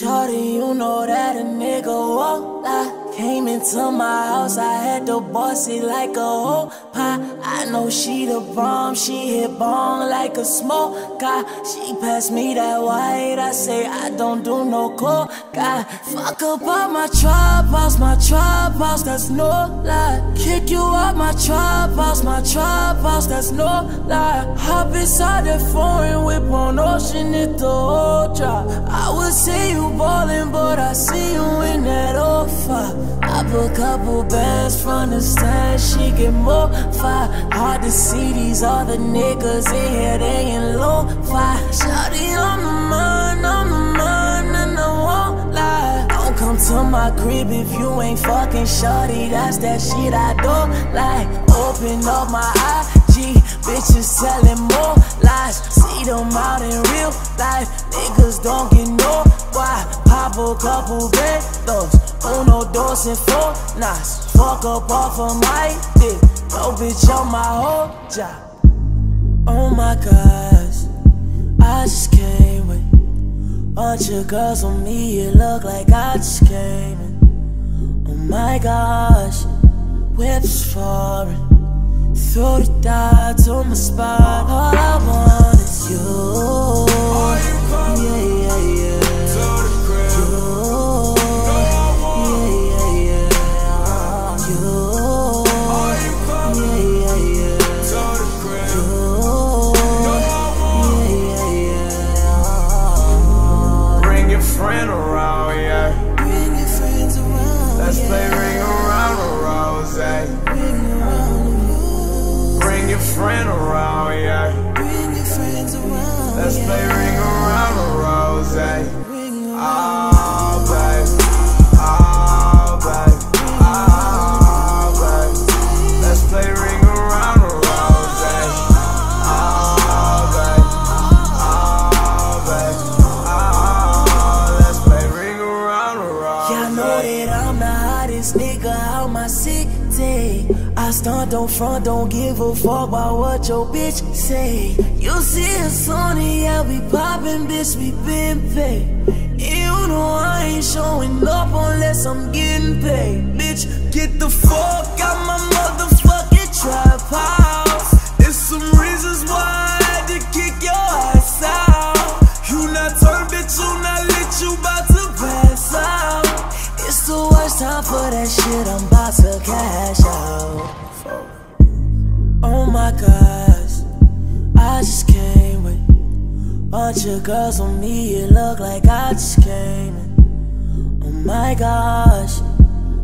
Shorty, you know that a nigga won't lie. Came into my house, I had to boss it like a whole pie. I know she the bomb, she hit bong like a smoke guy. She passed me that white, I say I don't do no coke. Fuck up all my trap house, my trap house, that's no lie. Kick you out my trap house, my trap house, that's no lie. Hop inside that foreign whip on ocean, it the whole drop. I would say you ballin', but I see you. Put couple bands from the stand, she get more fire. Hard to see these other niggas in here, they in low fire. Shawty on the mind, on the mind, and I won't lie. Don't come to my crib if you ain't fucking shorty, that's that shit I don't like. Open up my IG, bitches telling more lies. See them out in real life, niggas don't get no why. Pop a couple bandos, uno, dos, and four knots. Fuck up off of my dick, no bitch on my whole job. Oh my gosh, I just came with bunch of girls on me. It look like I just came in. Oh my gosh, whips foreign. Throw the dots on my spot. All I want is you. Know that I'm the hottest nigga out my city. I stunt, don't front, don't give a fuck about what your bitch say. You see us on it, yeah, we poppin', bitch, we been paid. And you know I ain't showing up unless I'm getting paid. Bitch, get the fuck shit, I'm about to cash out. Oh my gosh, I just came with bunch of girls on me, it look like I just came in. Oh my gosh,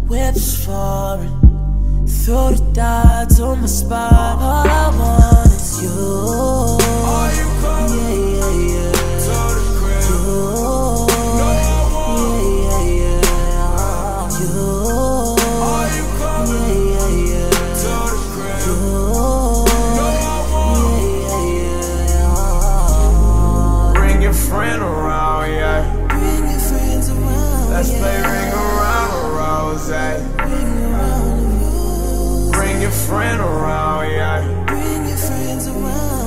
whips foreign, throw the dots on my spot. All I want is you.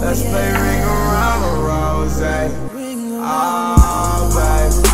Let's play ring around the rose. Oh, babe.